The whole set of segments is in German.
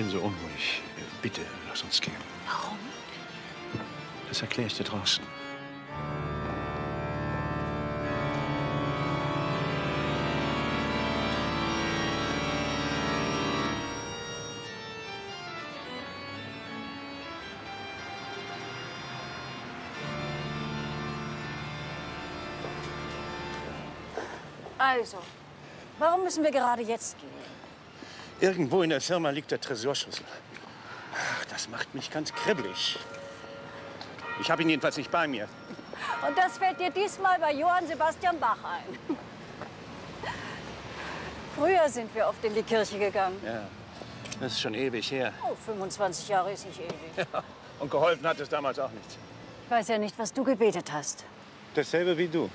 Ich bin so unruhig. Bitte, lass uns gehen. Warum? Das erkläre ich dir draußen. Also, warum müssen wir gerade jetzt gehen? Irgendwo in der Firma liegt der Tresorschlüssel. Ach, das macht mich ganz kribbelig. Ich habe ihn jedenfalls nicht bei mir. Und das fällt dir diesmal bei Johann Sebastian Bach ein. Früher sind wir oft in die Kirche gegangen. Ja, das ist schon ewig her. Oh, 25 Jahre ist nicht ewig. Ja. Und geholfen hat es damals auch nichts. Ich weiß ja nicht, was du gebetet hast. Dasselbe wie du.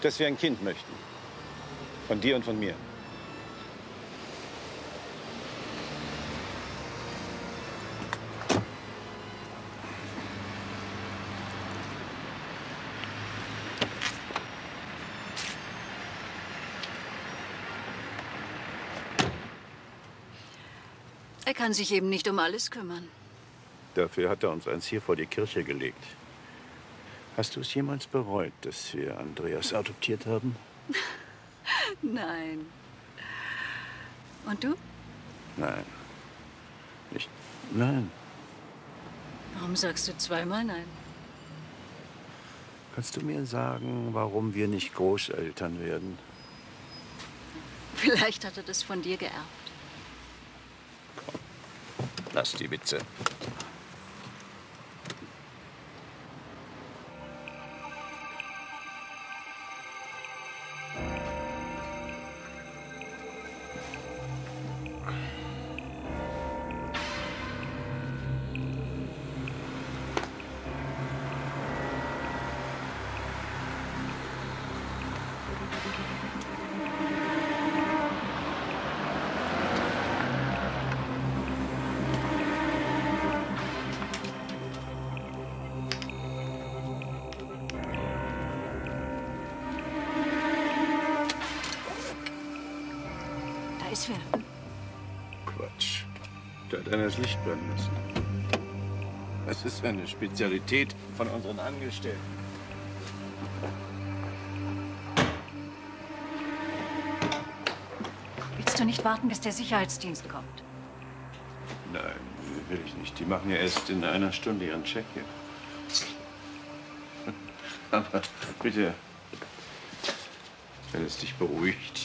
Dass wir ein Kind möchten. Von dir und von mir. Kann sich eben nicht um alles kümmern. Dafür hat er uns eins hier vor die Kirche gelegt. Hast du es jemals bereut, dass wir Andreas adoptiert haben? Nein. Und du? Nein. Nicht. Nein. Warum sagst du zweimal nein? Kannst du mir sagen, warum wir nicht Großeltern werden? Vielleicht hat er das von dir geerbt. Lass die Witze. Wer. Quatsch. Da hat einer das Licht brennen lassen. Das ist eine Spezialität von unseren Angestellten. Willst du nicht warten, bis der Sicherheitsdienst kommt? Nein, will ich nicht. Die machen ja erst in einer Stunde ihren Check hier. Aber bitte, wenn es dich beruhigt.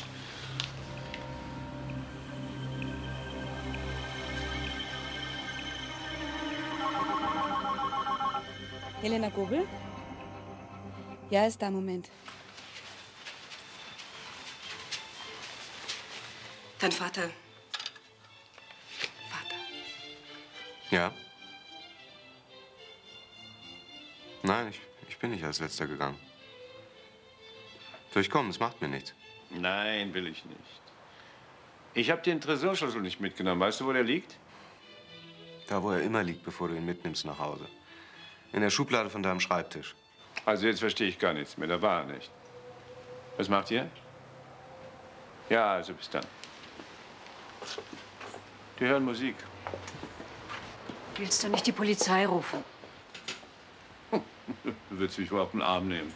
Helena Gobel? Ja, ist da, Moment. Dein Vater. Ja. Nein, ich, ich bin nicht als letzter gegangen. Soll ich kommen? Es macht mir nichts. Nein, will ich nicht. Ich habe den Tresorschlüssel nicht mitgenommen. Weißt du, wo der liegt? Da, wo er immer liegt, bevor du ihn mitnimmst nach Hause. In der Schublade von deinem Schreibtisch. Also jetzt verstehe ich gar nichts mehr. Da war er nicht. Was macht ihr? Ja, also bis dann. Die hören Musik. Willst du nicht die Polizei rufen? Du willst mich wohl auf den Arm nehmen.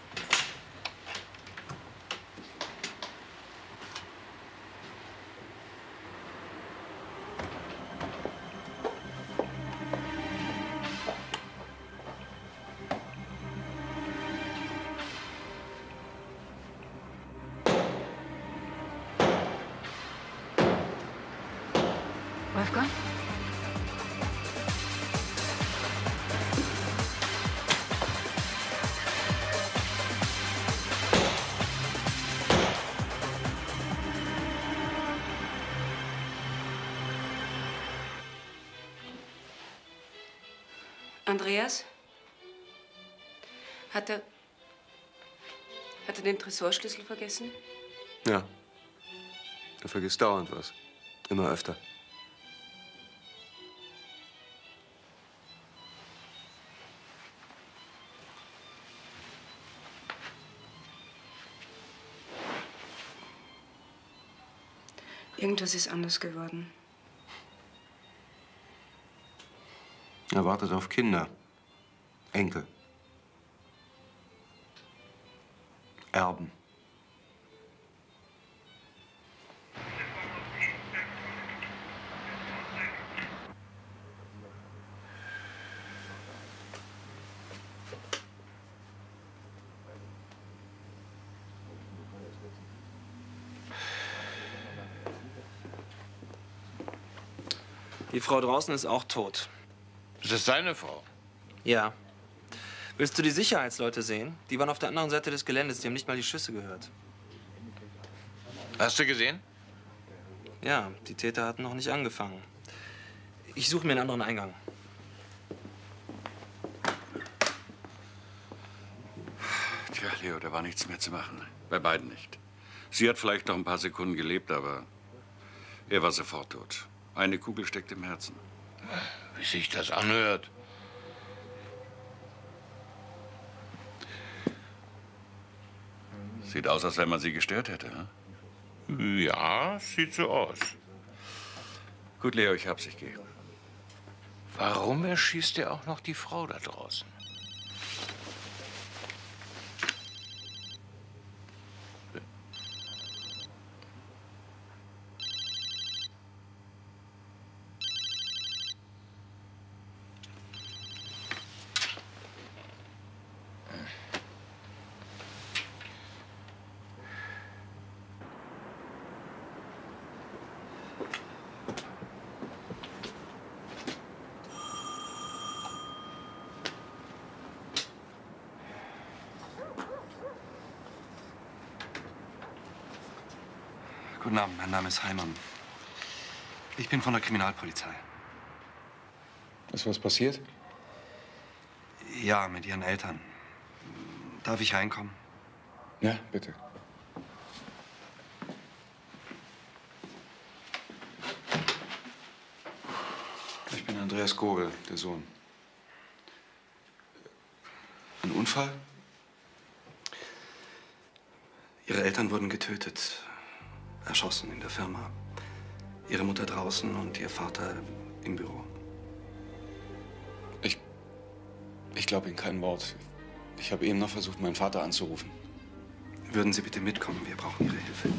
Hat er. Hat er den Tresorschlüssel vergessen? Ja. Du vergisst dauernd was. Immer öfter. Irgendwas ist anders geworden. Er wartet auf Kinder. Enkel. Erben. Die Frau draußen ist auch tot. Das ist seine Frau. Ja. Willst du die Sicherheitsleute sehen? Die waren auf der anderen Seite des Geländes. Die haben nicht mal die Schüsse gehört. Hast du gesehen? Ja, die Täter hatten noch nicht angefangen. Ich suche mir einen anderen Eingang. Tja, Leo, da war nichts mehr zu machen. Bei beiden nicht. Sie hat vielleicht noch ein paar Sekunden gelebt, aber er war sofort tot. Eine Kugel steckt im Herzen. Wie sich das anhört. Sieht aus, als wenn man sie gestört hätte. Hm? Ja, sieht so aus. Gut, Leo, ich hab's, ich gehe. Warum erschießt er auch noch die Frau da draußen? Abend, mein Name ist Heimann. Ich bin von der Kriminalpolizei. Ist was passiert? Ja, mit Ihren Eltern. Darf ich reinkommen? Ja, bitte. Ich bin Andreas Gobel, der Sohn. Ein Unfall? Ihre Eltern wurden getötet, erschossen in der Firma. Ihre Mutter draußen und Ihr Vater im Büro. Ich. Ich glaube Ihnen kein Wort. Ich habe eben noch versucht, meinen Vater anzurufen. Würden Sie bitte mitkommen? Wir brauchen Ihre Hilfe.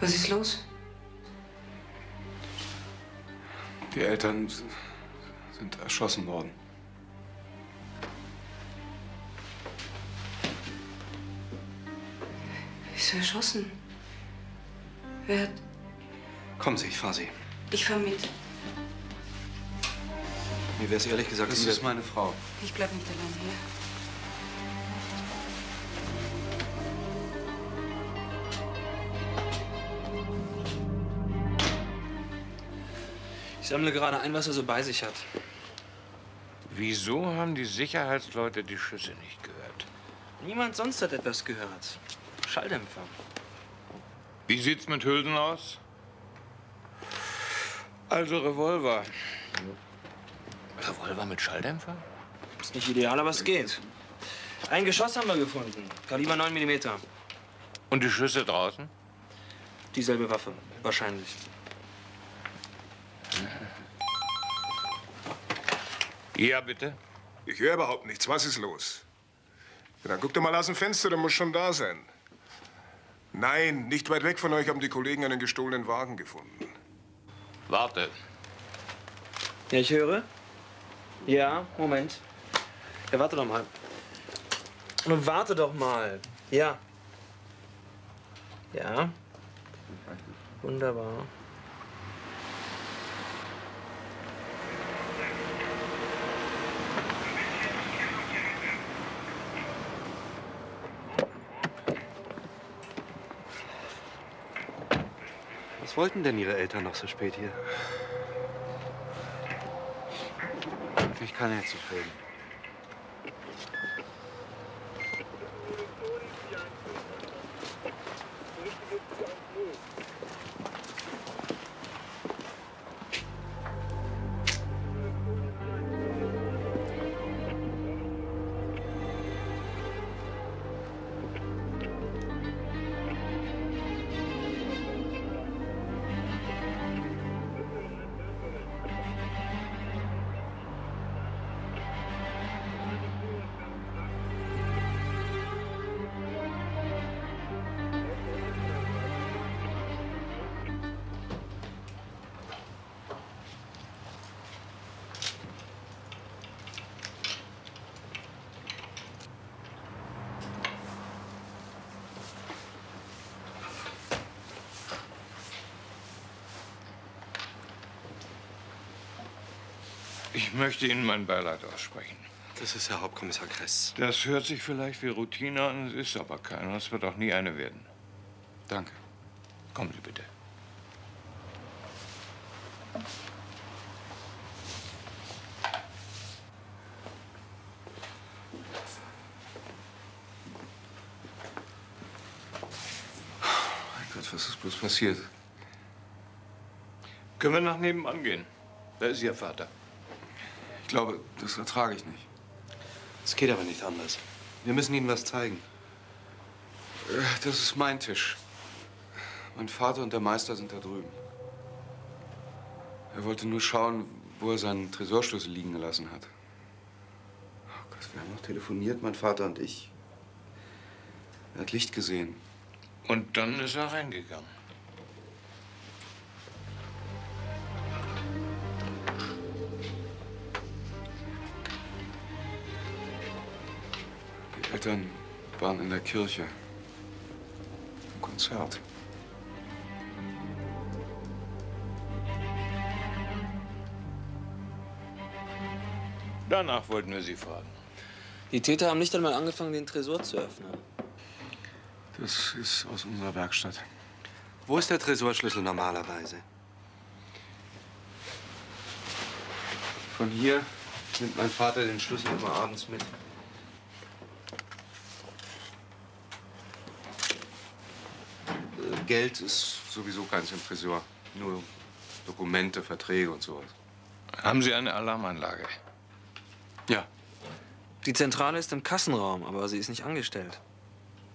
Was ist los? Die Eltern sind erschossen worden. Ist er erschossen? Wer hat. Kommen Sie, ich fahre Sie. Ich fahr mit. Mir wäre es ehrlich gesagt Das ist meine Frau. Ich bleib nicht allein hier. Ich sammle gerade ein, was er so bei sich hat. Wieso haben die Sicherheitsleute die Schüsse nicht gehört? Niemand sonst hat etwas gehört. Schalldämpfer. Wie sieht's mit Hülsen aus? Also Revolver. Revolver mit Schalldämpfer? Ist nicht ideal, aber es geht. Ein Geschoss haben wir gefunden. Kaliber 9 mm. Und die Schüsse draußen? Dieselbe Waffe. Wahrscheinlich. Ja, bitte. Ich höre überhaupt nichts. Was ist los? Ja, dann guck doch mal aus dem Fenster, der muss schon da sein. Nein, nicht weit weg von euch haben die Kollegen einen gestohlenen Wagen gefunden. Warte. Ja, ich höre. Ja, Moment. Ja, warte doch mal. Nun warte doch mal. Ja. Ja. Wunderbar. Was wollten denn Ihre Eltern noch so spät hier? Ich kann jetzt nicht reden. Möchte Ihnen mein Beileid aussprechen. Das ist Herr Hauptkommissar Kress. Das hört sich vielleicht wie Routine an, es ist aber keine. Es wird auch nie eine werden. Danke. Kommen Sie bitte. Mein Gott, was ist bloß passiert? Können wir nach nebenan gehen? Da ist Ihr Vater. Ich glaube, das ertrage ich nicht. Es geht aber nicht anders. Wir müssen Ihnen was zeigen. Das ist mein Tisch. Mein Vater und der Meister sind da drüben. Er wollte nur schauen, wo er seinen Tresorschlüssel liegen gelassen hat. Oh Gott, wir haben noch telefoniert, mein Vater und ich. Er hat Licht gesehen. Und dann ist er reingegangen. Eltern waren in der Kirche. Im Konzert. Danach wollten wir Sie fragen. Die Täter haben nicht einmal angefangen, den Tresor zu öffnen. Das ist aus unserer Werkstatt. Wo ist der Tresorschlüssel normalerweise? Von hier nimmt mein Vater den Schlüssel immer abends mit. Geld ist sowieso keins im Tresor. Nur Dokumente, Verträge und sowas. Haben Sie eine Alarmanlage? Ja. Die Zentrale ist im Kassenraum, aber sie ist nicht angestellt.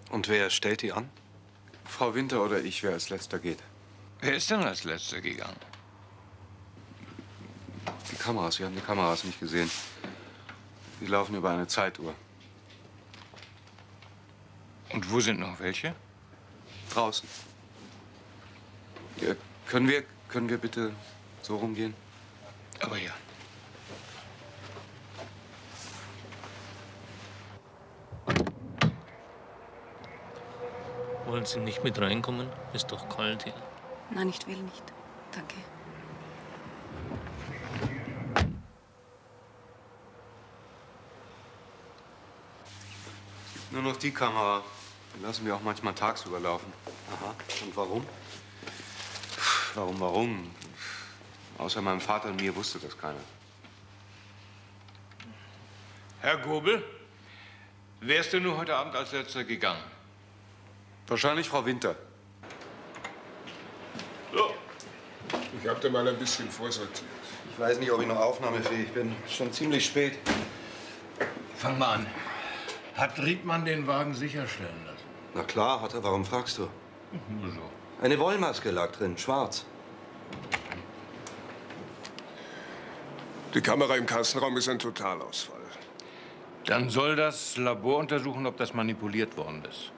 Und wer stellt die an? Frau Winter oder ich, wer als letzter geht. Wer ist denn als letzter gegangen? Die Kameras, wir haben die Kameras nicht gesehen. Die laufen über eine Zeituhr. Und wo sind noch welche? Draußen. Ja, können wir, können wir bitte so rumgehen? Aber ja. Wollen Sie nicht mit reinkommen? Ist doch kalt hier. Nein, ich will nicht. Danke. Nur noch die Kamera. Die lassen wir auch manchmal tagsüber laufen. Aha. Und warum? Warum, warum? Außer meinem Vater und mir wusste das keiner. Herr Gobel, wer ist denn nur heute Abend als letzter gegangen? Wahrscheinlich Frau Winter. Ich habe da mal ein bisschen vorsortiert. Ich weiß nicht, ob ich noch aufnahmefähig bin. Schon ziemlich spät. Fang mal an. Hat Riedmann den Wagen sicherstellen lassen? Na klar, hat er. Warum fragst du? Nur so. Eine Wollmaske lag drin, schwarz. Die Kamera im Kassenraum ist ein Totalausfall. Dann soll das Labor untersuchen, ob das manipuliert worden ist.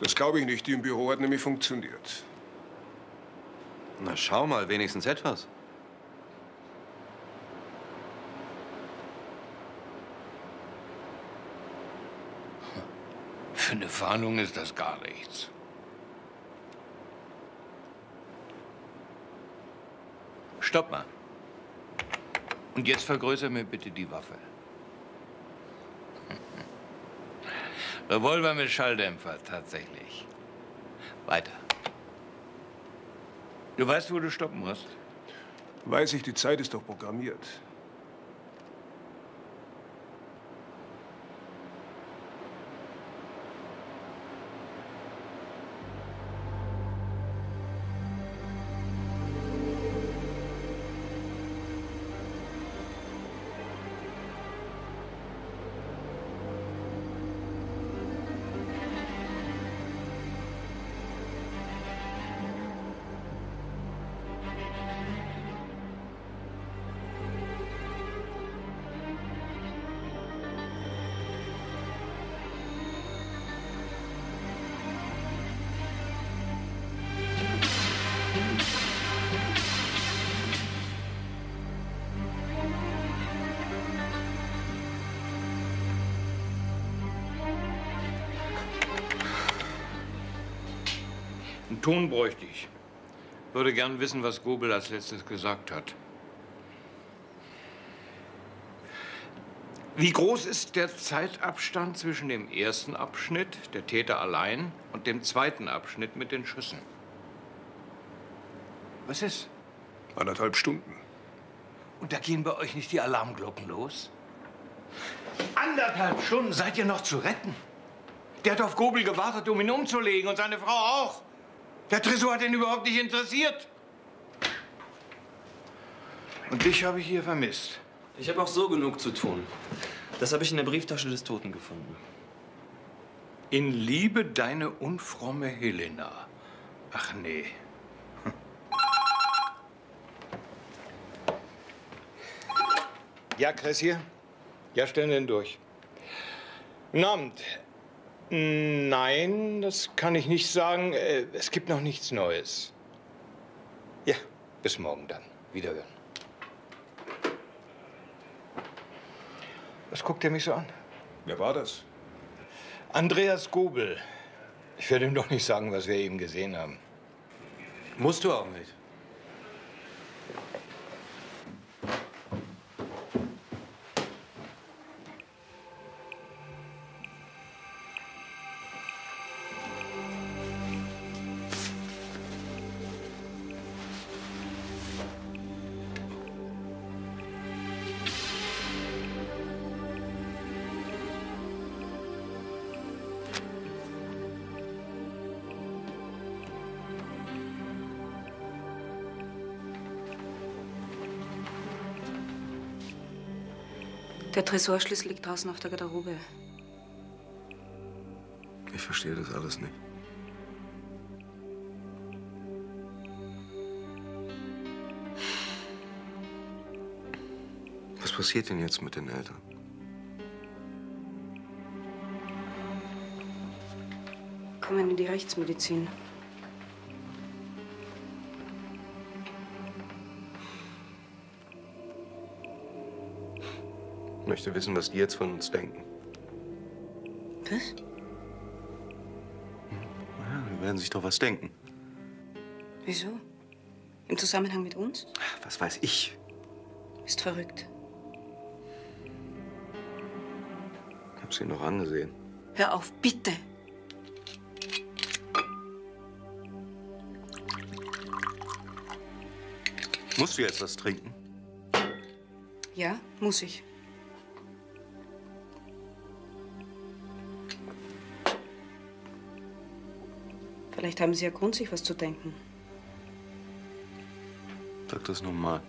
Das glaube ich nicht. Die im Büro hat nämlich funktioniert. Na schau mal, wenigstens etwas. Für eine Fahndung ist das gar nichts. Stopp mal. Und jetzt vergrößer mir bitte die Waffe. Revolver mit Schalldämpfer, tatsächlich. Weiter. Du weißt, wo du stoppen musst? Weiß ich, die Zeit ist doch programmiert. Ton bräuchte ich. Würde gern wissen, was Gobel als letztes gesagt hat. Wie groß ist der Zeitabstand zwischen dem ersten Abschnitt, der Täter allein, und dem zweiten Abschnitt mit den Schüssen? Was ist? Anderthalb Stunden. Und da gehen bei euch nicht die Alarmglocken los? Anderthalb Stunden seid ihr noch zu retten? Der hat auf Gobel gewartet, um ihn umzulegen und seine Frau auch. Der Tresor hat ihn überhaupt nicht interessiert. Und dich habe ich hier vermisst. Ich habe auch so genug zu tun. Das habe ich in der Brieftasche des Toten gefunden. In Liebe deine unfromme Helena. Ach nee. Ja, Chris hier? Ja, stellen den durch. Guten Abend. Nein, das kann ich nicht sagen. Äh, Es gibt noch nichts Neues. Ja, bis morgen dann. Wiederhören. Was guckt er mich so an? Wer war das? Andreas Gobel. Ich werde ihm doch nicht sagen, was wir eben gesehen haben. Musst du auch nicht. Tresorschlüssel liegt draußen auf der Garderobe. Ich verstehe das alles nicht. Was passiert denn jetzt mit den Eltern? Kommen in die Rechtsmedizin. Möchte wissen, was die jetzt von uns denken. Was? Ja, die werden sich doch was denken. Wieso? Im Zusammenhang mit uns? Was weiß ich? Ist verrückt. Ich hab sie noch angesehen. Hör auf, bitte. Musst du jetzt was trinken? Ja, muss ich. Vielleicht haben Sie ja Grund, sich was zu denken. Sag das nochmal.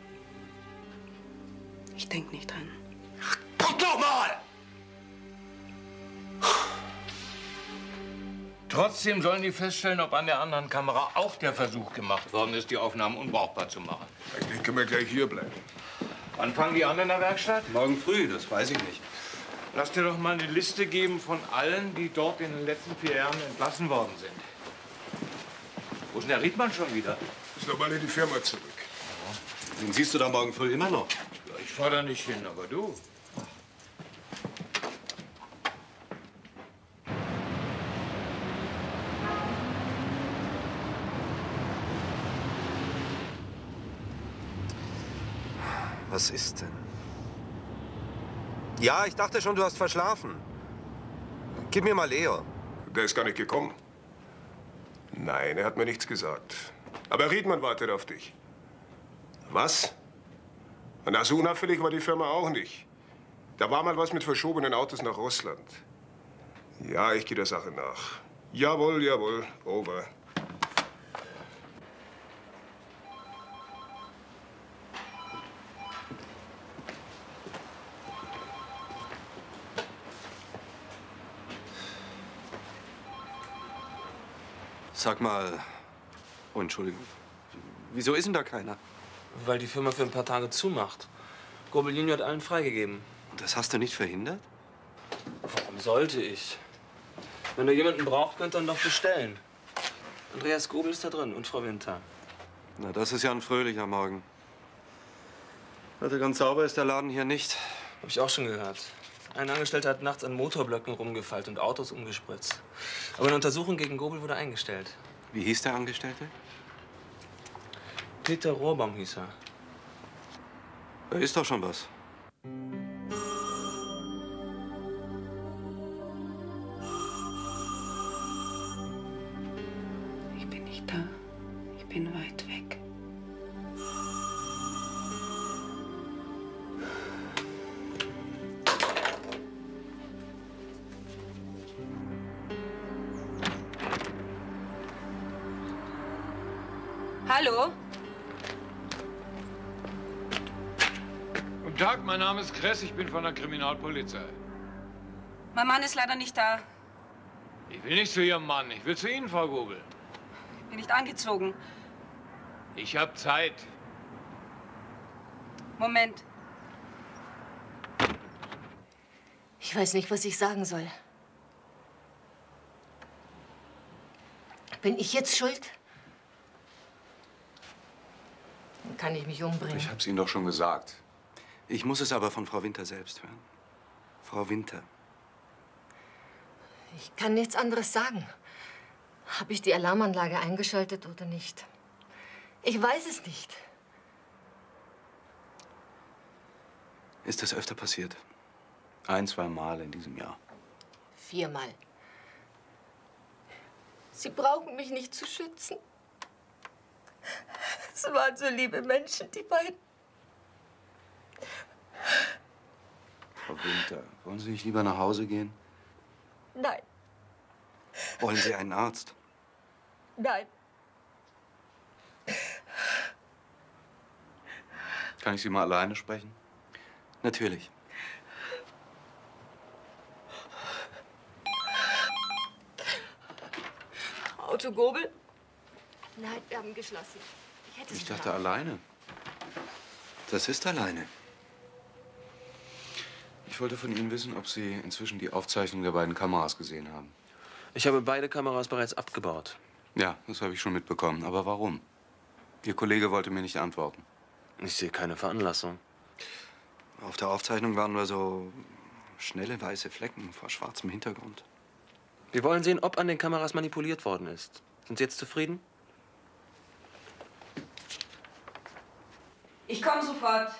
Ich denke nicht dran. Guck doch mal! Trotzdem sollen die feststellen, ob an der anderen Kamera auch der Versuch gemacht worden ist, die Aufnahmen unbrauchbar zu machen. Eigentlich können wir gleich hier bleiben. Wann fangen die an in der Werkstatt? Morgen früh, das weiß ich nicht. Lass dir doch mal eine Liste geben von allen, die dort in den letzten vier Jahren entlassen worden sind. Wo ist denn der Riedmann schon wieder? Ist noch mal in die Firma zurück. Den siehst du da morgen früh immer noch. Ja, ich fahr da nicht hin, aber du. Was ist denn? Ja, ich dachte schon, du hast verschlafen. Gib mir mal Leo. Der ist gar nicht gekommen. Nein, er hat mir nichts gesagt. Aber Riedmann wartet auf dich. Was? Na, so unauffällig war die Firma auch nicht. Da war mal was mit verschobenen Autos nach Russland. Ja, ich gehe der Sache nach. Jawohl, jawohl, over. Sag mal. Oh, Entschuldigung. Wieso ist denn da keiner? Weil die Firma für ein paar Tage zumacht. Gobel Junior hat allen freigegeben. Das hast du nicht verhindert? Warum sollte ich? Wenn ihr jemanden braucht, könnt ihr ihn doch bestellen. Andreas Gobel ist da drin und Frau Winter. Na, das ist ja ein fröhlicher Morgen. Also ganz sauber ist der Laden hier nicht. Hab ich auch schon gehört. Ein Angestellter hat nachts an Motorblöcken rumgefeilt und Autos umgespritzt. Aber eine Untersuchung gegen Gobel wurde eingestellt. Wie hieß der Angestellte? Peter Rohrbaum hieß er. Da ist doch schon was. Ich bin nicht da. Ich bin weit. Kress, ich bin von der Kriminalpolizei. Mein Mann ist leider nicht da. Ich will nicht zu Ihrem Mann, ich will zu Ihnen, Frau Gobel. Bin nicht angezogen. Ich habe Zeit. Moment. Ich weiß nicht, was ich sagen soll. Bin ich jetzt schuld? Dann kann ich mich umbringen. Ich hab's Ihnen doch schon gesagt. Ich muss es aber von Frau Winter selbst hören. Frau Winter. Ich kann nichts anderes sagen. Habe ich die Alarmanlage eingeschaltet oder nicht? Ich weiß es nicht. Ist das öfter passiert? Ein, zwei Mal in diesem Jahr. Viermal. Sie brauchen mich nicht zu schützen. Es waren so liebe Menschen, die beiden. Frau Winter, wollen Sie nicht lieber nach Hause gehen? Nein, Wollen Sie einen Arzt? nein. Kann ich Sie mal alleine sprechen? Natürlich. Auto Gobel? Nein, wir haben geschlossen. Ich hätte Ich dachte alleine. Das ist alleine. Ich wollte von Ihnen wissen, ob Sie inzwischen die Aufzeichnung der beiden Kameras gesehen haben. Ich habe beide Kameras bereits abgebaut. Ja, das habe ich schon mitbekommen. Aber warum? Ihr Kollege wollte mir nicht antworten. Ich sehe keine Veranlassung. Auf der Aufzeichnung waren nur so schnelle weiße Flecken vor schwarzem Hintergrund. Wir wollen sehen, ob an den Kameras manipuliert worden ist. Sind Sie jetzt zufrieden? Ich komme sofort.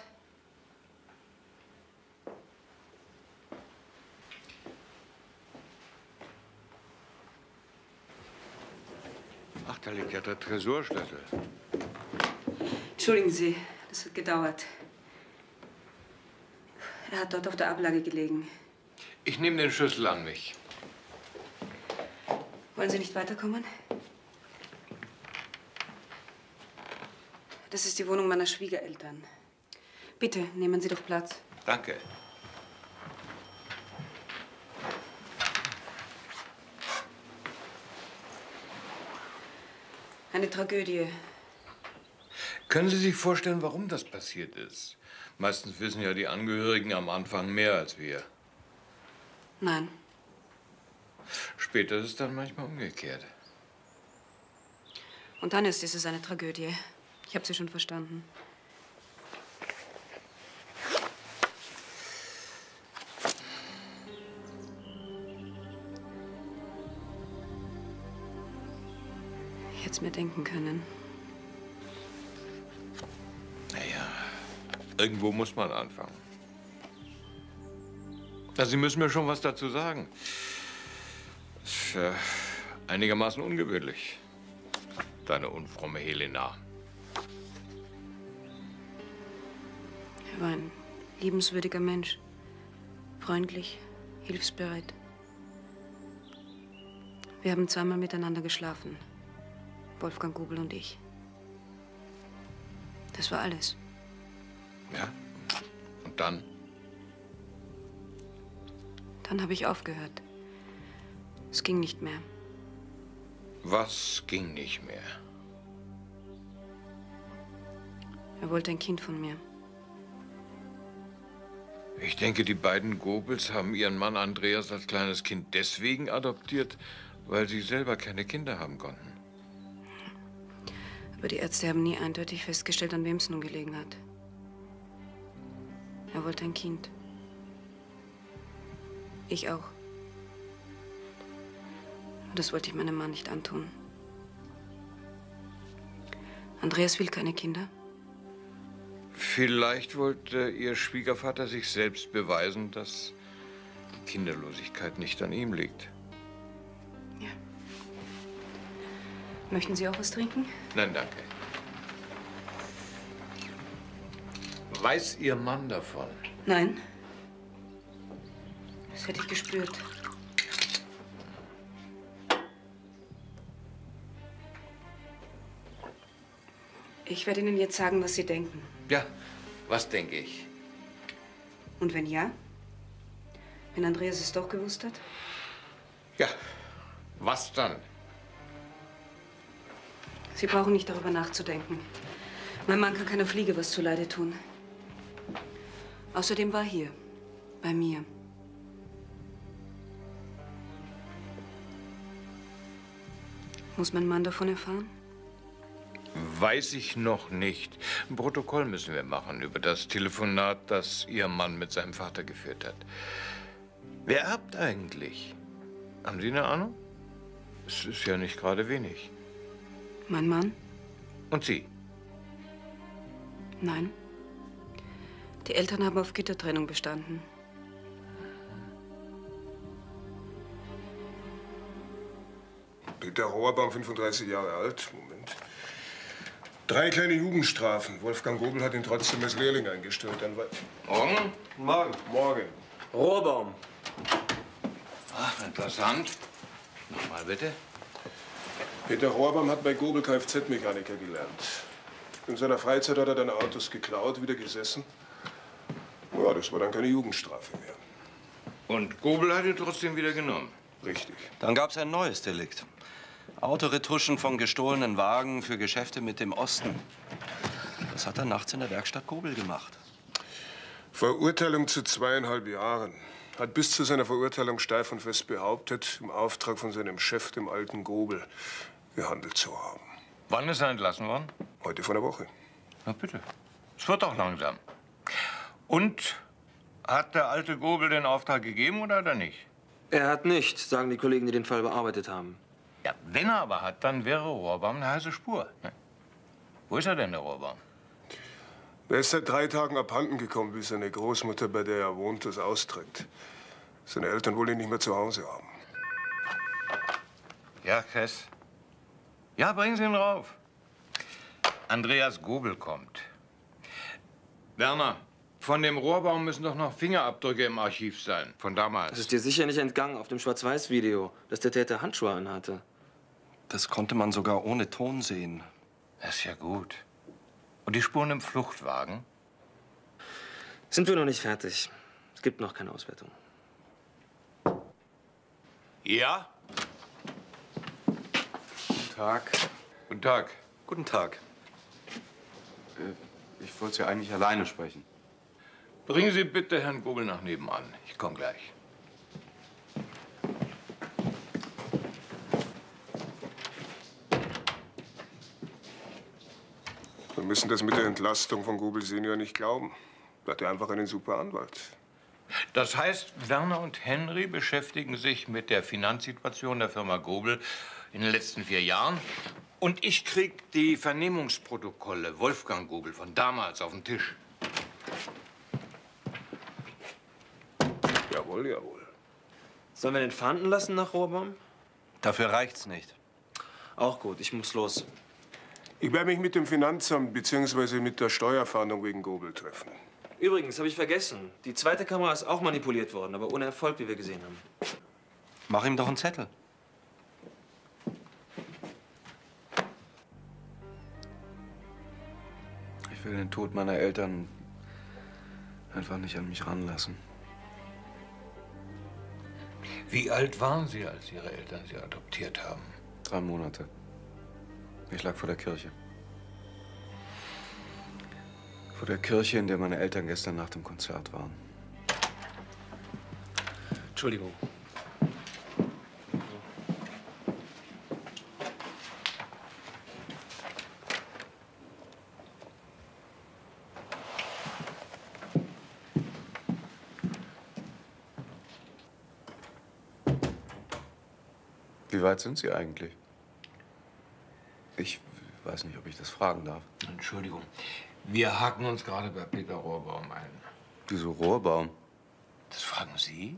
Da liegt ja der Tresorschlüssel. Entschuldigen Sie, das hat gedauert. Er hat dort auf der Ablage gelegen. Ich nehme den Schlüssel an mich. Wollen Sie nicht weiterkommen? Das ist die Wohnung meiner Schwiegereltern. Bitte, nehmen Sie doch Platz. Danke. Eine Tragödie. Können Sie sich vorstellen, warum das passiert ist? Meistens wissen ja die Angehörigen am Anfang mehr als wir. Nein. Später ist es dann manchmal umgekehrt. Und dann ist es eine Tragödie. Ich habe Sie schon verstanden. Es mir denken können. Naja, irgendwo muss man anfangen. Na, Sie müssen mir schon was dazu sagen. Das ist äh, einigermaßen ungewöhnlich. Deine unfromme Helena. Er war ein liebenswürdiger Mensch. Freundlich, hilfsbereit. Wir haben zweimal miteinander geschlafen. Wolfgang Gubel und ich. Das war alles. Ja? Und dann? Dann habe ich aufgehört. Es ging nicht mehr. Was ging nicht mehr? Er wollte ein Kind von mir. Ich denke, die beiden Gobels haben ihren Mann Andreas als kleines Kind deswegen adoptiert, weil sie selber keine Kinder haben konnten. Aber die Ärzte haben nie eindeutig festgestellt, an wem es nun gelegen hat. Er wollte ein Kind. Ich auch. Und das wollte ich meinem Mann nicht antun. Andreas will keine Kinder. Vielleicht wollte ihr Schwiegervater sich selbst beweisen, dass die Kinderlosigkeit nicht an ihm liegt. Möchten Sie auch was trinken? Nein, danke. Weiß Ihr Mann davon? Nein. Das hätte ich gespürt. Ich werde Ihnen jetzt sagen, was Sie denken. Ja, was denke ich? Und wenn ja? Wenn Andreas es doch gewusst hat? Ja, was dann? Sie brauchen nicht darüber nachzudenken. Mein Mann kann keiner Fliege was zuleide tun. Außerdem war er hier, bei mir. Muss mein Mann davon erfahren? Weiß ich noch nicht. Ein Protokoll müssen wir machen über das Telefonat, das Ihr Mann mit seinem Vater geführt hat. Wer erbt eigentlich? Haben Sie eine Ahnung? Es ist ja nicht gerade wenig. Mein Mann? Und Sie? Nein. Die Eltern haben auf Gittertrennung bestanden. Peter Rohrbaum, 35 Jahre alt. Moment. Drei kleine Jugendstrafen. Wolfgang Gobel hat ihn trotzdem als Lehrling eingestellt. Dann war Morgen? Morgen. Morgen. Rohrbaum. Ach, interessant. Nochmal bitte. Peter Rohrbaum hat bei Gobel Kfz-Mechaniker gelernt. In seiner Freizeit hat er dann Autos geklaut, wieder gesessen. Ja, das war dann keine Jugendstrafe mehr. Und Gobel hat ihn trotzdem wieder genommen. Richtig. Dann gab es ein neues Delikt. Autoretuschen von gestohlenen Wagen für Geschäfte mit dem Osten. Das hat er nachts in der Werkstatt Gobel gemacht. Verurteilung zu zweieinhalb Jahren. Hat bis zu seiner Verurteilung steif und fest behauptet, im Auftrag von seinem Chef, dem alten Gobel, gehandelt zu haben. Wann ist er entlassen worden? Heute vor einer Woche. Na bitte. Es wird doch langsam. Und hat der alte Gobel den Auftrag gegeben oder hat er nicht? Er hat nicht, sagen die Kollegen, die den Fall bearbeitet haben. Ja, wenn er aber hat, dann wäre Rohrbaum eine heiße Spur. ne? Wo ist er denn, der Rohrbaum? Er ist seit drei Tagen abhanden gekommen, wie seine Großmutter, bei der er wohnt, das austritt. Seine Eltern wollen ihn nicht mehr zu Hause haben. Ja, Chris. Ja, bringen Sie ihn rauf. Andreas Gobel kommt. Werner, von dem Rohrbaum müssen doch noch Fingerabdrücke im Archiv sein. Von damals. Das ist dir sicher nicht entgangen auf dem Schwarz-Weiß-Video, dass der Täter Handschuhe anhatte. Das konnte man sogar ohne Ton sehen. Das ist ja gut. Und die Spuren im Fluchtwagen? Sind wir noch nicht fertig. Es gibt noch keine Auswertung. Ja? Guten Tag. Guten Tag. Guten Tag. Äh, Ich wollte Sie eigentlich alleine sprechen. Bringen Sie bitte Herrn Gobel nach nebenan. Ich komme gleich. Wir müssen das mit der Entlastung von Gobel Senior nicht glauben. Er hat ja einfach einen super Anwalt. Das heißt, Werner und Henry beschäftigen sich mit der Finanzsituation der Firma Gobel in den letzten vier Jahren. Und ich krieg die Vernehmungsprotokolle Wolfgang Gobel von damals auf den Tisch. Jawohl, jawohl. Sollen wir den fahnden lassen nach Rohrbaum? Dafür reicht's nicht. Auch gut, ich muss los. Ich werde mich mit dem Finanzamt bzw. mit der Steuerfahndung wegen Gobel treffen. Übrigens, habe ich vergessen. Die zweite Kamera ist auch manipuliert worden, aber ohne Erfolg, wie wir gesehen haben. Mach ihm doch einen Zettel. Will den Tod meiner Eltern einfach nicht an mich ranlassen. Wie alt waren Sie, als Ihre Eltern Sie adoptiert haben? Drei Monate. Ich lag vor der Kirche. Vor der Kirche, in der meine Eltern gestern nach dem Konzert waren. Entschuldigung. Wie weit sind Sie eigentlich? Ich weiß nicht, ob ich das fragen darf. Entschuldigung. Wir haken uns gerade bei Peter Rohrbaum ein. Wieso Rohrbaum? Das fragen Sie?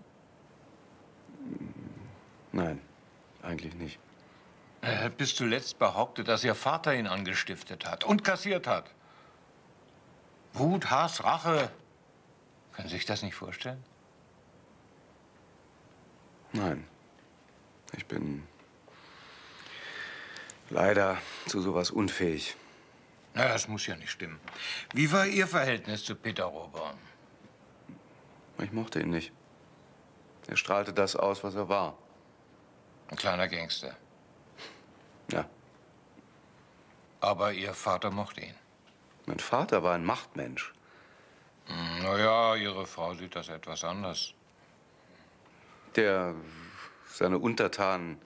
Nein, eigentlich nicht. Er hat bis zuletzt behauptet, dass Ihr Vater ihn angestiftet hat und kassiert hat. Wut, Hass, Rache. Können Sie sich das nicht vorstellen? Nein. Ich bin leider zu sowas unfähig. Na, das muss ja nicht stimmen. Wie war Ihr Verhältnis zu Peter Rohbaum? Ich mochte ihn nicht. Er strahlte das aus, was er war. Ein kleiner Gangster. Ja. Aber Ihr Vater mochte ihn. Mein Vater war ein Machtmensch. Hm, Na ja, Ihre Frau sieht das etwas anders. Der seine Untertanen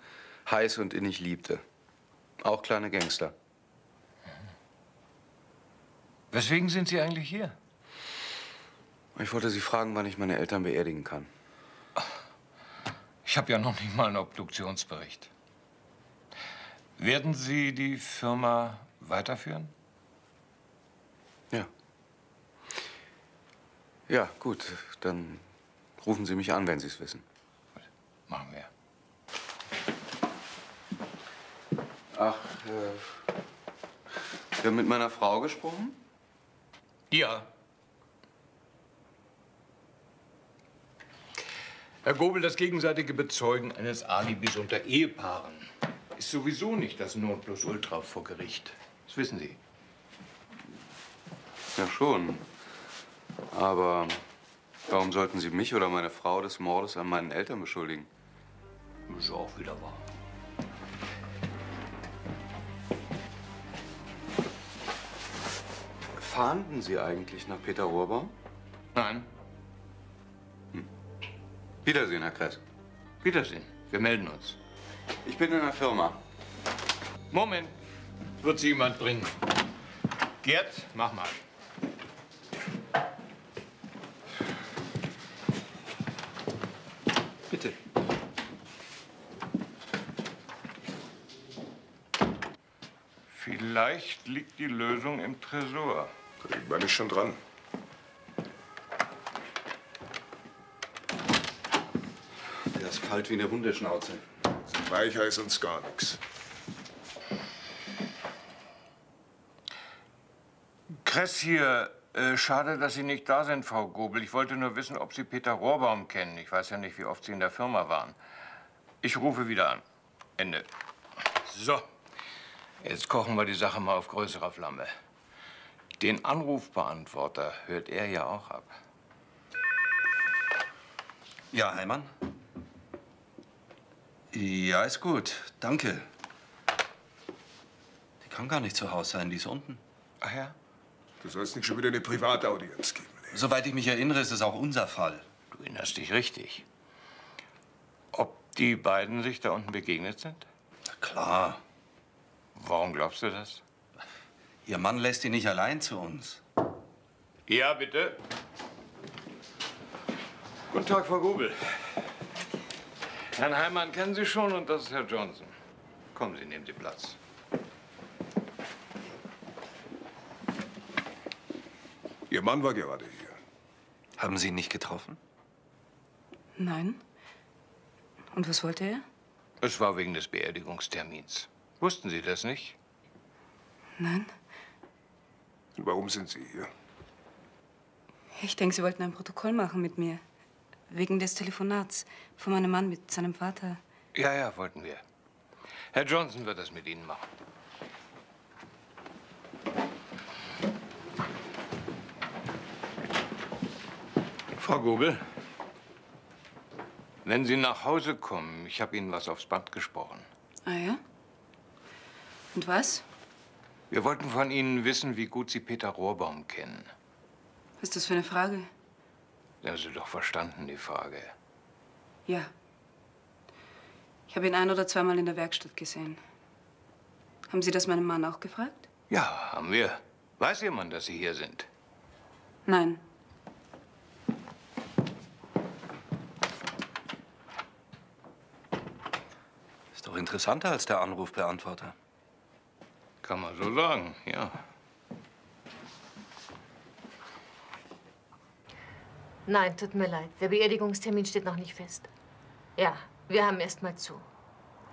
heiß und innig liebte. Auch kleine Gangster. Weswegen sind Sie eigentlich hier? Ich wollte Sie fragen, wann ich meine Eltern beerdigen kann. Ich habe ja noch nicht mal einen Obduktionsbericht. Werden Sie die Firma weiterführen? Ja. Ja, gut. Dann rufen Sie mich an, wenn Sie es wissen. Machen wir. Ach, äh, Sie haben mit meiner Frau gesprochen? Ja. Herr Gobel, das gegenseitige Bezeugen eines Alibis unter Ehepaaren ist sowieso nicht das Nonplusultra vor Gericht. Das wissen Sie. Ja, schon. Aber warum sollten Sie mich oder meine Frau des Mordes an meinen Eltern beschuldigen? Das ist auch wieder wahr. Fahnden Sie eigentlich nach Peter Rohrbaum? Nein. Wiedersehen, Herr Kress. Wiedersehen. Wir melden uns. Ich bin in der Firma. Moment. Wird Sie jemand bringen? Gerd, mach mal. Bitte. Vielleicht liegt die Lösung im Tresor. Da liegt man nicht schon dran. Der ist kalt wie eine Hundeschnauze. Weicher ist uns gar nichts. Kress hier. Äh, schade, dass Sie nicht da sind, Frau Gobel. Ich wollte nur wissen, ob Sie Peter Rohrbaum kennen. Ich weiß ja nicht, wie oft Sie in der Firma waren. Ich rufe wieder an. Ende. So. Jetzt kochen wir die Sache mal auf größerer Flamme. Den Anrufbeantworter hört er ja auch ab. Ja, Heimann? Ja, ist gut. Danke. Die kann gar nicht zu Hause sein, die ist unten. Ach ja? Du sollst nicht schon wieder eine Privataudienz geben. Soweit ich mich erinnere, ist es auch unser Fall. Du erinnerst dich richtig. Ob die beiden sich da unten begegnet sind? Na klar. Warum glaubst du das? Ihr Mann lässt ihn nicht allein zu uns. Ja, bitte. Guten Tag, Frau Gobel. Herrn Heimann kennen Sie schon und das ist Herr Johnson. Kommen Sie, nehmen Sie Platz. Ihr Mann war gerade hier. Haben Sie ihn nicht getroffen? Nein. Und was wollte er? Es war wegen des Beerdigungstermins. Wussten Sie das nicht? Nein. Und warum sind Sie hier? Ich denke, Sie wollten ein Protokoll machen mit mir. Wegen des Telefonats von meinem Mann mit seinem Vater. Ja, ja, wollten wir. Herr Johnson wird das mit Ihnen machen. Frau Gobel, wenn Sie nach Hause kommen, ich habe Ihnen was aufs Band gesprochen. Ah ja? Und was? Wir wollten von Ihnen wissen, wie gut Sie Peter Rohrbaum kennen. Was ist das für eine Frage? Sie haben Sie doch verstanden, die Frage. Ja. Ich habe ihn ein oder zweimal in der Werkstatt gesehen. Haben Sie das meinem Mann auch gefragt? Ja, haben wir. Weiß jemand, dass Sie hier sind? Nein. Ist doch interessanter als der Anrufbeantworter. Kann man so sagen, ja. Nein, tut mir leid. Der Beerdigungstermin steht noch nicht fest. Ja, wir haben erst mal zu.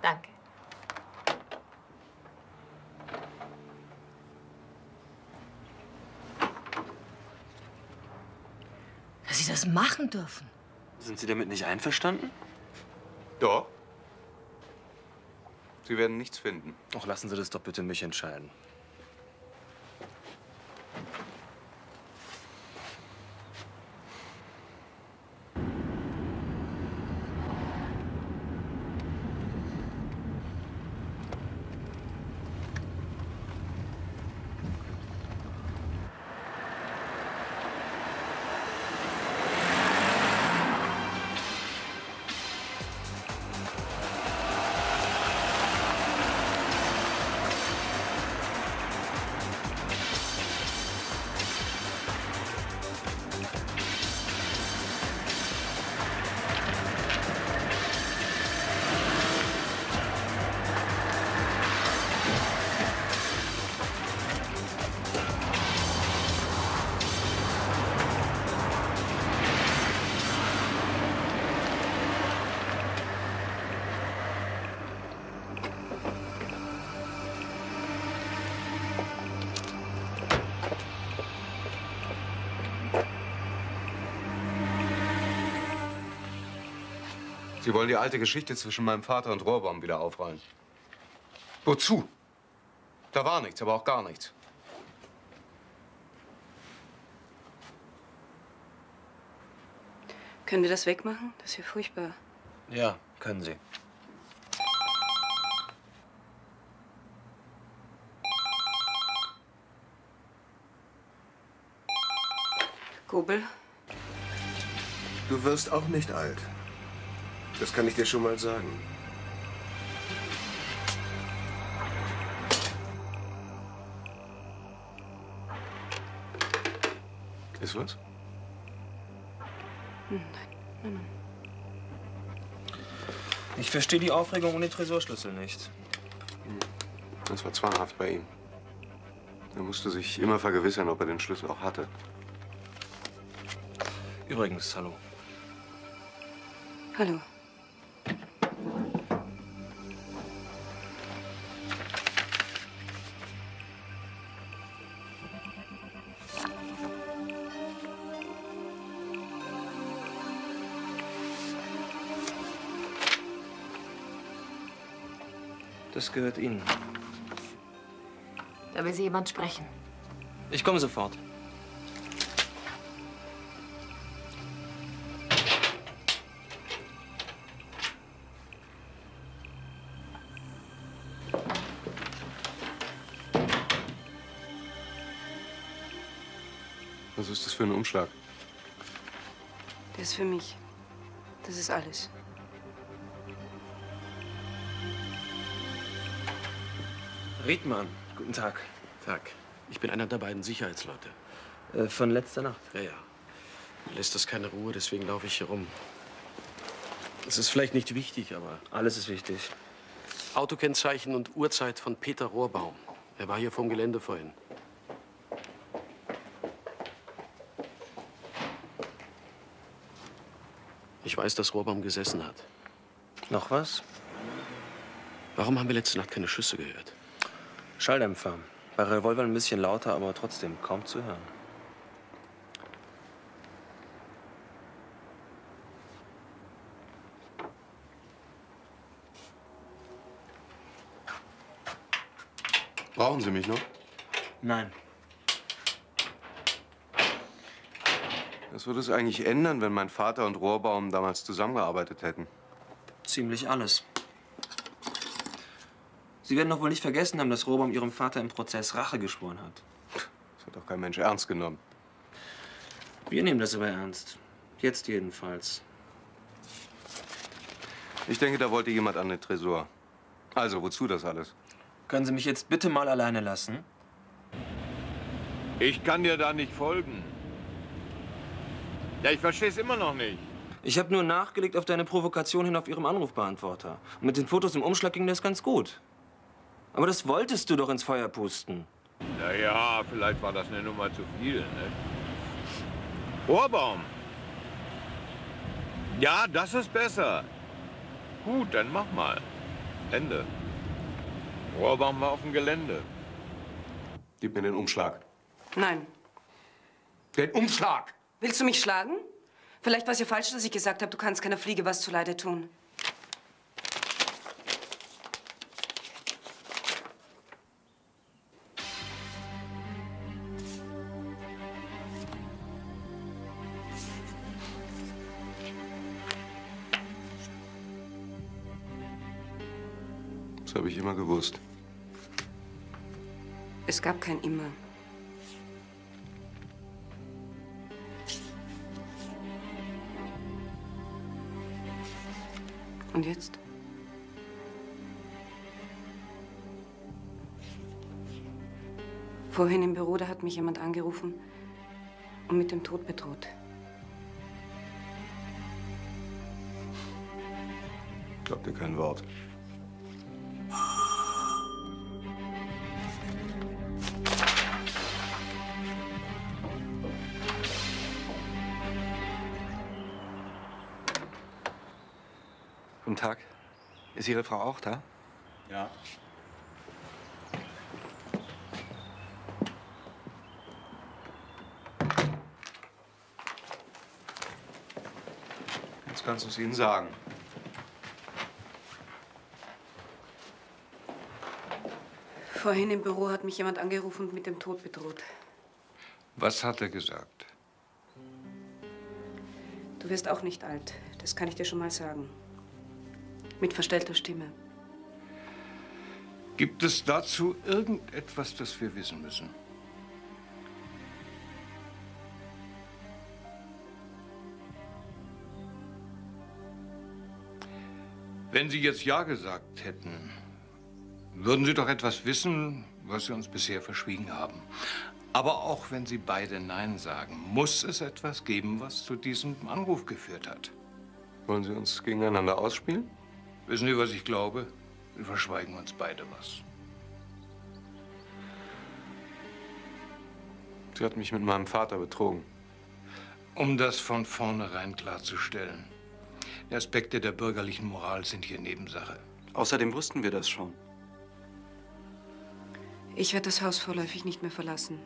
Danke. Dass Sie das machen dürfen. Sind Sie damit nicht einverstanden? Doch. Sie werden nichts finden. Ach, lassen Sie das doch bitte mich entscheiden. Sie wollen die alte Geschichte zwischen meinem Vater und Rohrbaum wieder aufrollen. Wozu? Da war nichts, aber auch gar nichts. Können wir das wegmachen? Das ist ja furchtbar. Ja, können Sie. Gobel, Du wirst auch nicht alt. Das kann ich dir schon mal sagen. Ist was? Ich verstehe die Aufregung um den Tresorschlüssel nicht. Das war zwanghaft bei ihm. Er musste sich immer vergewissern, ob er den Schlüssel auch hatte. Übrigens, hallo. hallo. Das gehört Ihnen. Da will Sie jemand sprechen. Ich komme sofort. Was ist das für ein Umschlag? Der ist für mich. Das ist alles. Riedmann, guten Tag. Tag. Ich bin einer der beiden Sicherheitsleute. Äh, von letzter Nacht. Ja, ja. Mir lässt das keine Ruhe, deswegen laufe ich hier rum. Es ist vielleicht nicht wichtig, aber Alles ist wichtig. Autokennzeichen und Uhrzeit von Peter Rohrbaum. Er war hier vom Gelände vorhin. Ich weiß, dass Rohrbaum gesessen hat. Noch was? Warum haben wir letzte Nacht keine Schüsse gehört? Schalldämpfer. Bei Revolvern ein bisschen lauter, aber trotzdem kaum zu hören. Brauchen Sie mich noch? Nein. Was würde es eigentlich ändern, wenn mein Vater und Rohrbaum damals zusammengearbeitet hätten? Ziemlich alles. Sie werden doch wohl nicht vergessen haben, dass Robaum Ihrem Vater im Prozess Rache geschworen hat. Das hat doch kein Mensch ernst genommen. Wir nehmen das aber ernst. Jetzt jedenfalls. Ich denke, da wollte jemand an den Tresor. Also, wozu das alles? Können Sie mich jetzt bitte mal alleine lassen? Ich kann dir da nicht folgen. Ja, ich verstehe es immer noch nicht. Ich habe nur nachgelegt auf deine Provokation hin auf Ihrem Anrufbeantworter. Und mit den Fotos im Umschlag ging das ganz gut. Aber das wolltest du doch ins Feuer pusten. Na ja, vielleicht war das eine Nummer zu viel, ne? Ohrbaum. Ja, das ist besser. Gut, dann mach mal. Ende. Rohrbaum war auf dem Gelände. Gib mir den Umschlag. Nein. Den Umschlag! Willst du mich schlagen? Vielleicht war es ja falsch, dass ich gesagt habe, du kannst keiner Fliege was zuleide tun. Immer gewusst. Es gab kein Immer. Und jetzt? Vorhin im Büro, da hat mich jemand angerufen und mit dem Tod bedroht. Glaubt dir kein Wort. Ist Ihre Frau auch da? Ja. Jetzt kannst du es ihnen sagen. Vorhin im Büro hat mich jemand angerufen und mit dem Tod bedroht. Was hat er gesagt? Du wirst auch nicht alt, das kann ich dir schon mal sagen. Mit verstellter Stimme. Gibt es dazu irgendetwas, das wir wissen müssen? Wenn Sie jetzt Ja gesagt hätten, würden Sie doch etwas wissen, was Sie uns bisher verschwiegen haben. Aber auch wenn Sie beide Nein sagen, muss es etwas geben, was zu diesem Anruf geführt hat. Wollen Sie uns gegeneinander ausspielen? Wissen Sie, was ich glaube? Wir verschweigen uns beide was. Sie hat mich mit meinem Vater betrogen. Um das von vornherein klarzustellen. Die Aspekte der bürgerlichen Moral sind hier Nebensache. Außerdem wussten wir das schon. Ich werde das Haus vorläufig nicht mehr verlassen.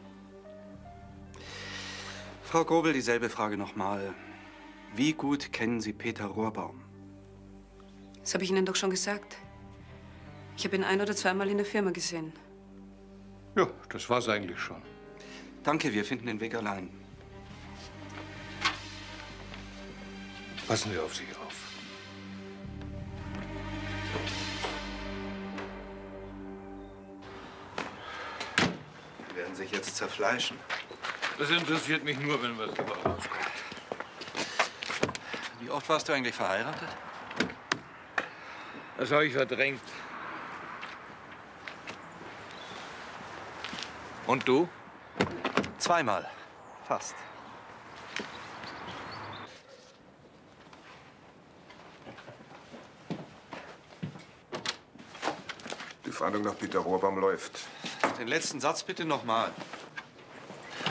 Frau Grobel, dieselbe Frage nochmal. Wie gut kennen Sie Peter Rohrbaum? Das habe ich Ihnen doch schon gesagt. Ich habe ihn ein oder zweimal in der Firma gesehen. Ja, das war's eigentlich schon. Danke, wir finden den Weg allein. Passen Sie auf sich auf. Sie werden sich jetzt zerfleischen. Das interessiert mich nur, wenn was dabei rauskommt. Wie oft warst du eigentlich verheiratet? Das habe ich verdrängt. Und du? Zweimal. Fast. Die Fahndung nach Peter Rohrbaum läuft. Den letzten Satz bitte nochmal.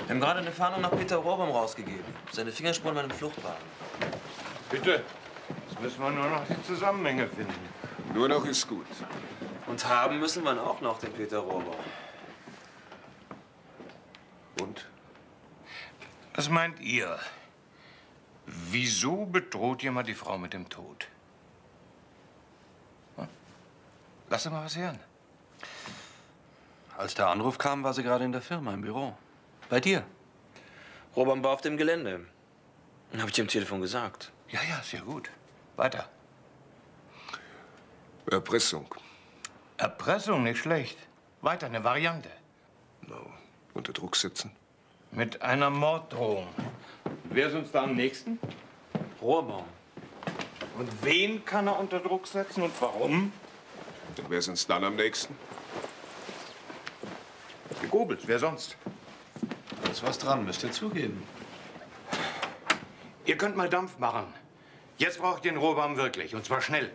Wir haben gerade eine Fahndung nach Peter Rohrbaum rausgegeben. Seine Fingerspuren waren im Fluchtwagen. Bitte. Jetzt müssen wir nur noch die Zusammenhänge finden. Nur noch ist gut. Und haben müssen wir auch noch den Peter Rohrbaum. Und? Was meint ihr? Wieso bedroht jemand die Frau mit dem Tod? Hm? Lass doch mal was hören. Als der Anruf kam, war sie gerade in der Firma im Büro. Bei dir. Rohrbaum war auf dem Gelände. Habe ich dir am Telefon gesagt. Ja, ja, sehr gut. Weiter. Erpressung. Erpressung, nicht schlecht. Weiter, eine Variante. No. Unter Druck setzen. Mit einer Morddrohung. Wer ist uns da am nächsten? Rohrbaum. Und wen kann er unter Druck setzen und warum? Und wer ist uns dann am nächsten? Die Gobels, wer sonst? Da ist was dran, müsst ihr zugeben. Ihr könnt mal Dampf machen. Jetzt braucht ihr den Rohbaum wirklich, und zwar schnell.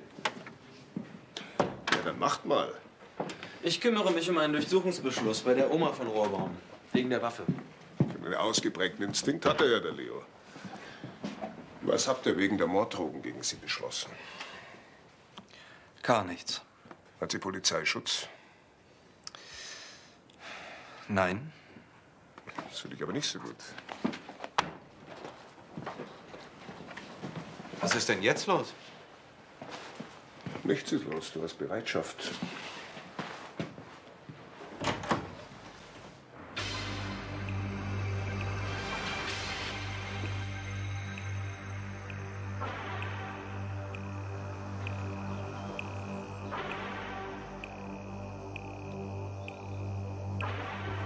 Macht mal. Ich kümmere mich um einen Durchsuchungsbeschluss bei der Oma von Rohrbaum. Wegen der Waffe. Einen ausgeprägten Instinkt hat er ja, der Leo. Was habt ihr wegen der Morddrogen gegen sie beschlossen? Gar nichts. Hat sie Polizeischutz? Nein. Das finde ich aber nicht so gut. Was ist denn jetzt los? Nichts ist los, du hast Bereitschaft.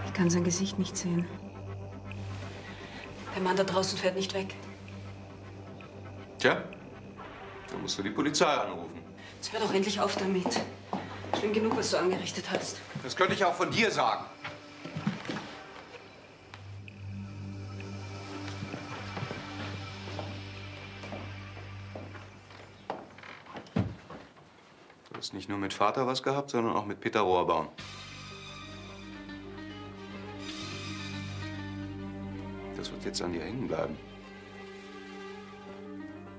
Ich kann sein Gesicht nicht sehen. Der Mann da draußen fährt nicht weg. Tja, dann musst du die Polizei anrufen. Jetzt hör doch endlich auf damit. Schlimm genug, was du angerichtet hast. Das könnte ich auch von dir sagen. Du hast nicht nur mit Vater was gehabt, sondern auch mit Peter Rohrbaum. Das wird jetzt an dir hängen bleiben.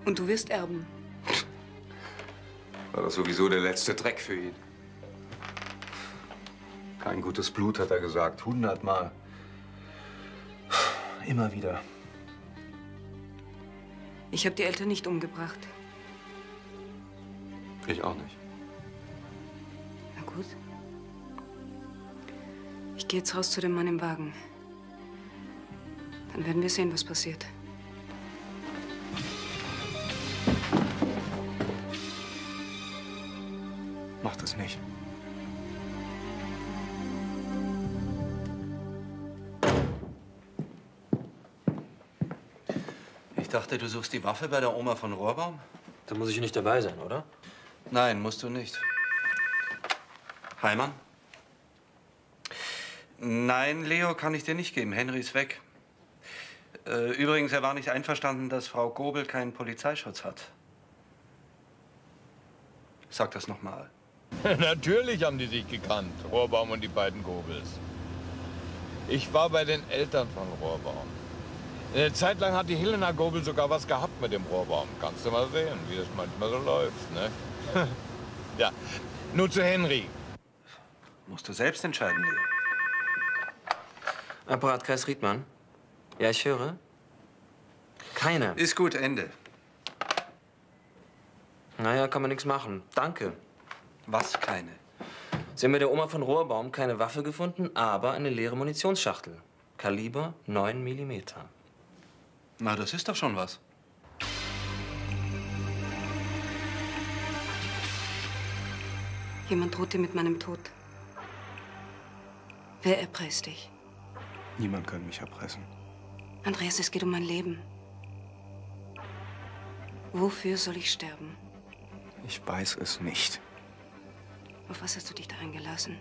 Und du wirst erben. War das sowieso der letzte Dreck für ihn. Kein gutes Blut, hat er gesagt. Hundertmal. Immer wieder. Ich habe die Eltern nicht umgebracht. Ich auch nicht. Na gut. Ich gehe jetzt raus zu dem Mann im Wagen. Dann werden wir sehen, was passiert. Das nicht. Ich dachte, du suchst die Waffe bei der Oma von Rohrbaum? Da muss ich nicht dabei sein, oder? Nein, musst du nicht. Heimann? Nein, Leo kann ich dir nicht geben. Henry ist weg. Äh, übrigens, er war nicht einverstanden, dass Frau Gobel keinen Polizeischutz hat. Sag das noch mal. Natürlich haben die sich gekannt, Rohrbaum und die beiden Gobels. Ich war bei den Eltern von Rohrbaum. Eine Zeit lang hat die Helena Gobel sogar was gehabt mit dem Rohrbaum. Kannst du mal sehen, wie das manchmal so läuft, ne? ja, nur zu Henry. Musst du selbst entscheiden, Leo. Apparatkreis Riedmann. Ja, ich höre. Keine. Ist gut, Ende. Naja, kann man nichts machen. Danke. Was keine? Sie haben mit der Oma von Rohrbaum keine Waffe gefunden, aber eine leere Munitionsschachtel. Kaliber 9 Millimeter. Na, das ist doch schon was. Jemand droht dir mit meinem Tod. Wer erpresst dich? Niemand kann mich erpressen. Andreas, es geht um mein Leben. Wofür soll ich sterben? Ich weiß es nicht. Auf was hast du dich da eingelassen?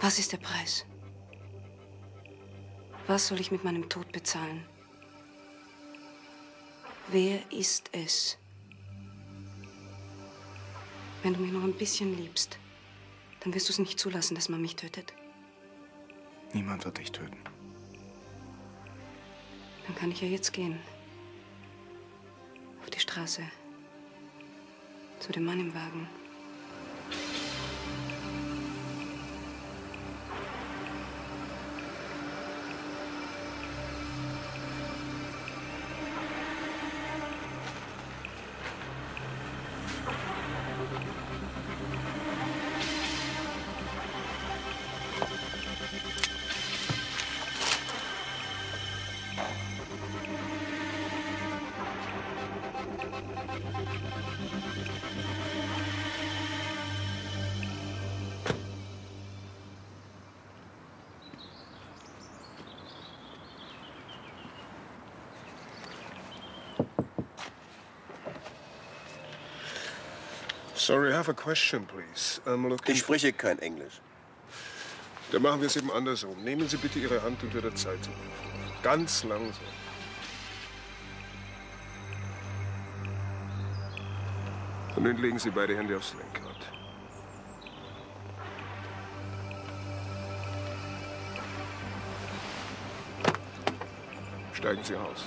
Was ist der Preis? Was soll ich mit meinem Tod bezahlen? Wer ist es? Wenn du mich noch ein bisschen liebst, dann wirst du es nicht zulassen, dass man mich tötet. Niemand wird dich töten. Dann kann ich ja jetzt gehen. Auf die Straße. Zu dem Mann im Wagen. Sorry, I have a question, please. I'm looking... Ich spreche kein Englisch. Dann machen wir es eben andersrum. Nehmen Sie bitte Ihre Hand unter der Zeitung. Ganz langsam. Und nun legen Sie beide Hände aufs Lenkrad. Steigen Sie aus.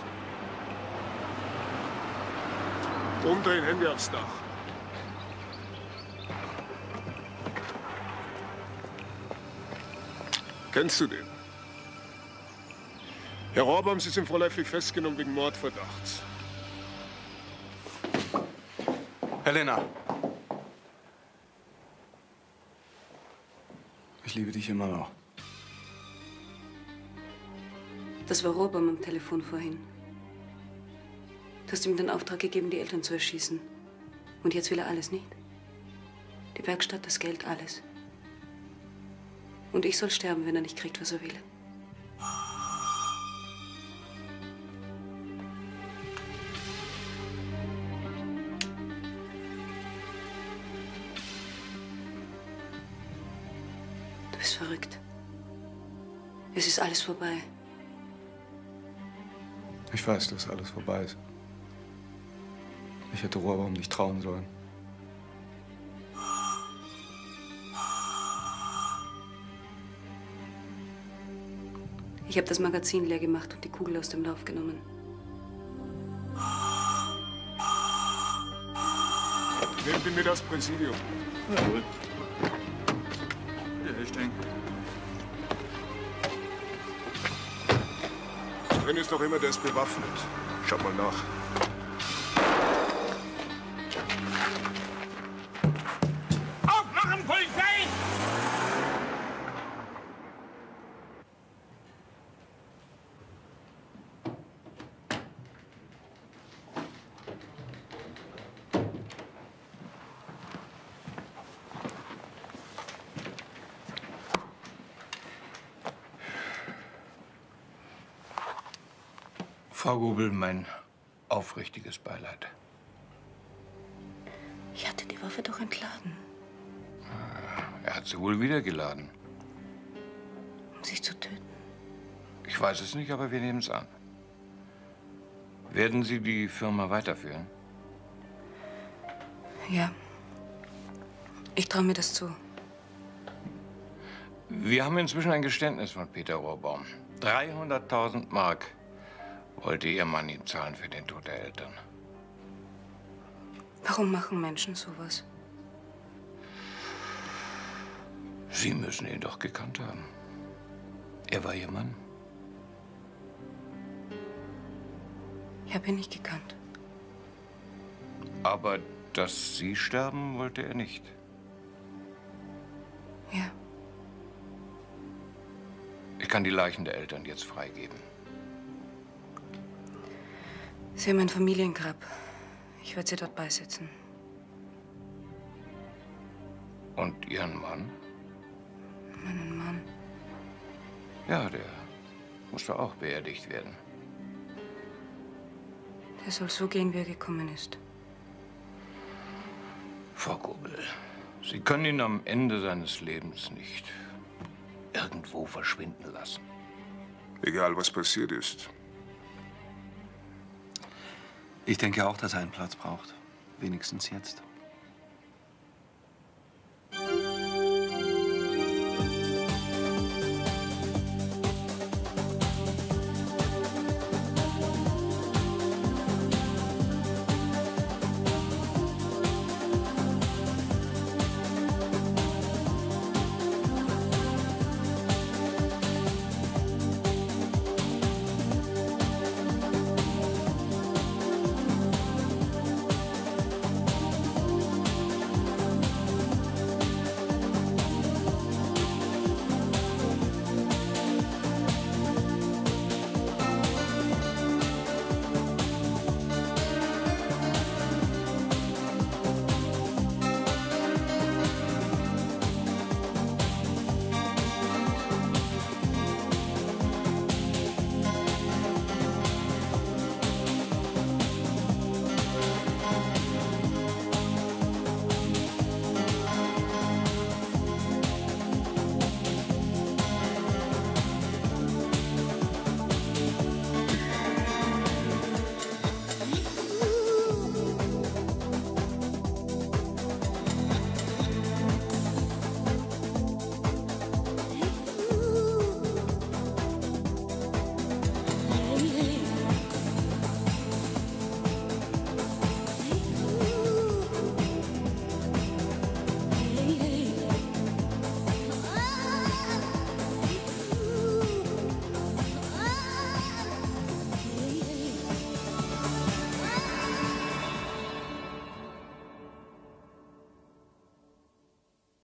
Umdrehen, Hände aufs Dach. Kennst du den? Herr Rohrbaum, Sie sind vorläufig festgenommen wegen Mordverdachts. Helena. Ich liebe dich immer noch. Das war Robam am Telefon vorhin. Du hast ihm den Auftrag gegeben, die Eltern zu erschießen. Und jetzt will er alles nicht. Die Werkstatt, das Geld, alles. Und ich soll sterben, wenn er nicht kriegt, was er will. Du bist verrückt. Es ist alles vorbei. Ich weiß, dass alles vorbei ist. Ich hätte Rohrbaum nicht trauen sollen. Ich habe das Magazin leer gemacht und die Kugel aus dem Lauf genommen. Nehmt ihn mit aufs Präsidium. Jawohl. Ja, ich denke. Drin ist doch immer, der ist bewaffnet. Schaut mal nach. Frau Gobel, mein aufrichtiges Beileid. Ich hatte die Waffe doch entladen, Er hat sie wohl wieder geladen. um sich zu töten. Ich weiß es nicht, aber wir nehmen es an. Werden Sie die Firma weiterführen? Ja. Ich traue mir das zu. Wir haben inzwischen ein Geständnis von Peter Rohrbaum. 300.000 Mark wollte Ihr Mann ihm zahlen für den Tod der Eltern. Warum machen Menschen sowas? Sie müssen ihn doch gekannt haben. Er war Ihr Mann. Ich habe ihn nicht gekannt. Aber dass Sie sterben, wollte er nicht. Ja. Ich kann die Leichen der Eltern jetzt freigeben. Sie haben ein Familiengrab. Ich werde sie dort beisetzen. Und Ihren Mann? Meinen Mann. Ja, der musste auch beerdigt werden. Der soll so gehen, wie er gekommen ist. Frau Gobel, Sie können ihn am Ende seines Lebens nicht irgendwo verschwinden lassen. Egal, was passiert ist. Ich denke auch, dass er einen Platz braucht. Wenigstens jetzt.